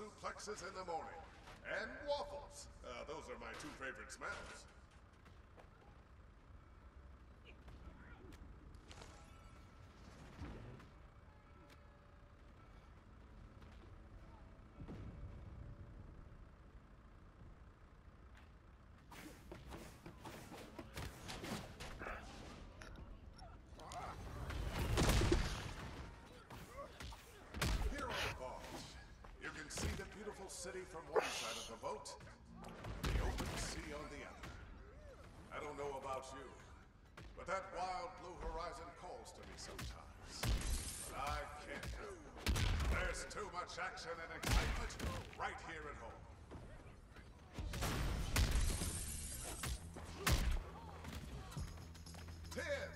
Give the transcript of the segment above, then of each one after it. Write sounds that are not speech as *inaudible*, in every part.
cornflakes in the morning. And waffles. Uh, those are my two favorite smells. Here on the vault, you can see the from one side of the boat, the open sea on the other. I don't know about you, but that wild blue horizon calls to me sometimes. But I can't help it. There's too much action and excitement right here at home. Ten,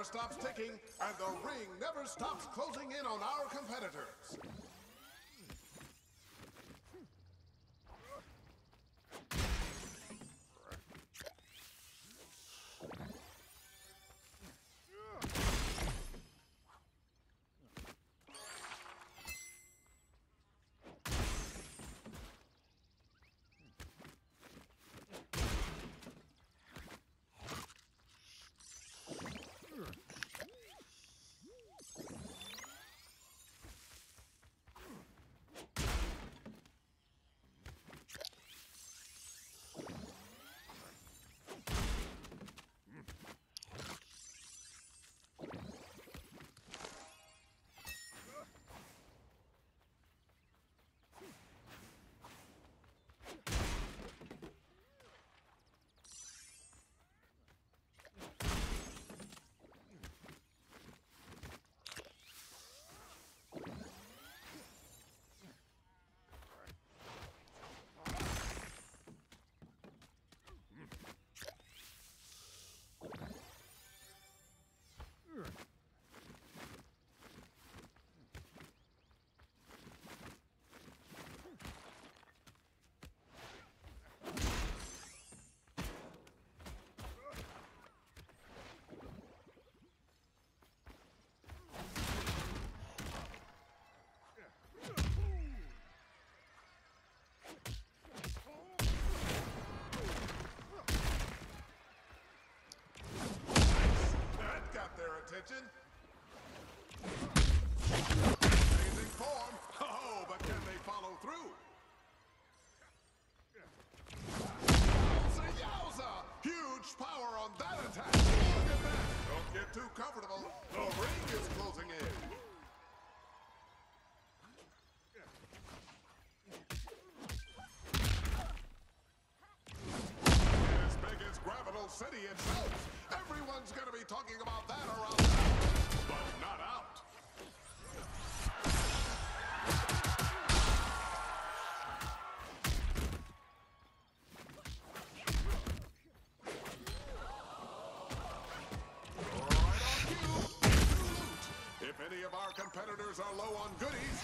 never stops ticking, and the ring never stops closing in on our competitors. Get too comfortable. The ring is closing in. As big as Grapital City itself. Everyone's gonna be talking about that around Defenders are low on goodies.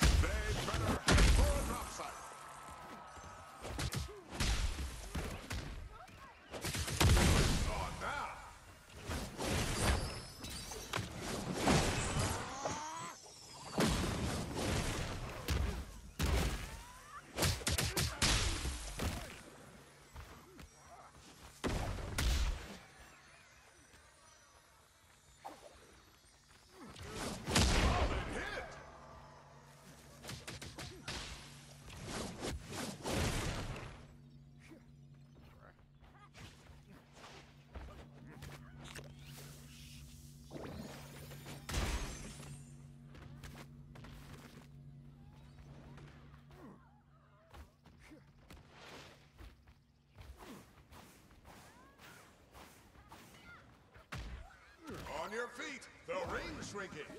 your feet. The ring shrinking.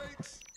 breaks.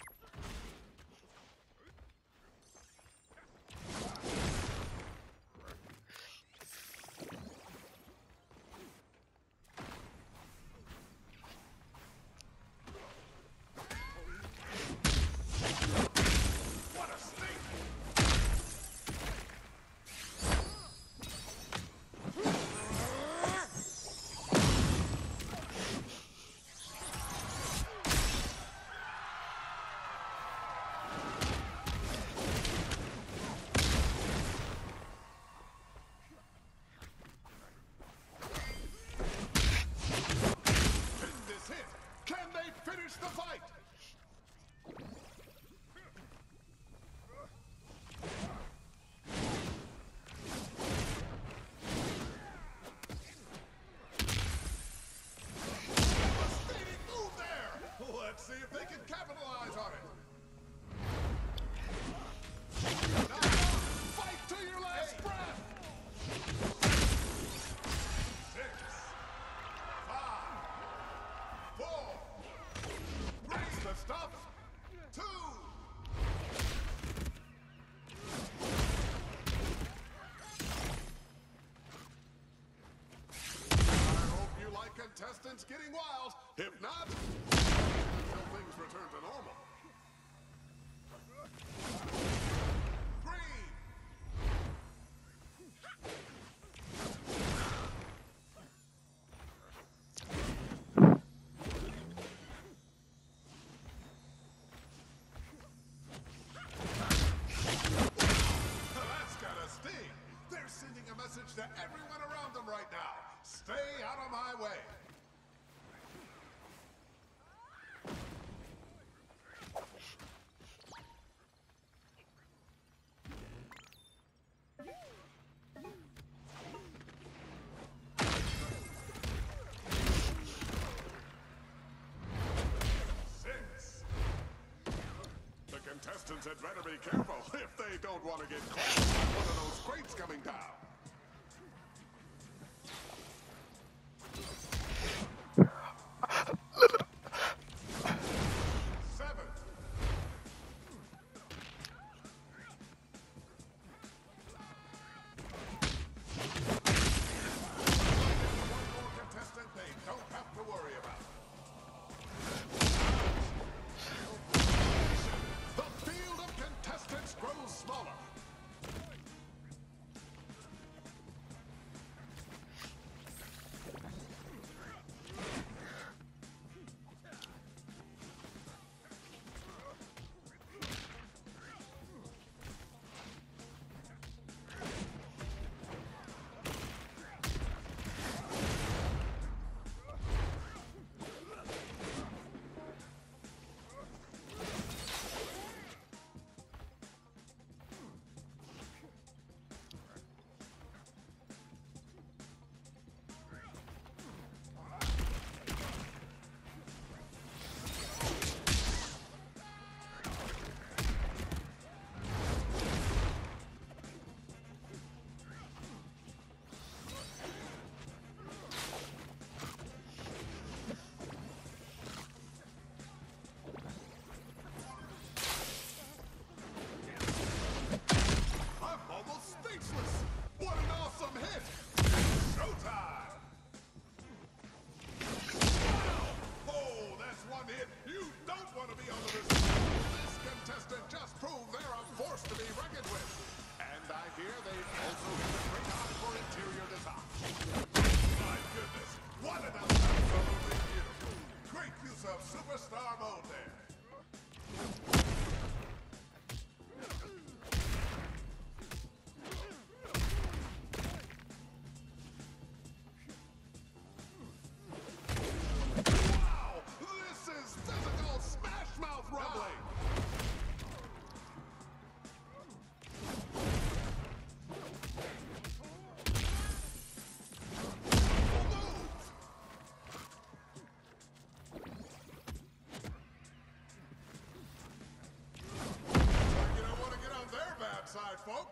getting wild. If not, Said had better be careful *laughs* if they don't want to get caught by one of those crates coming down.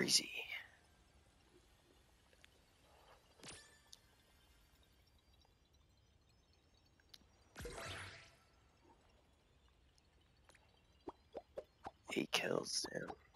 crazy. Eight kills, damn.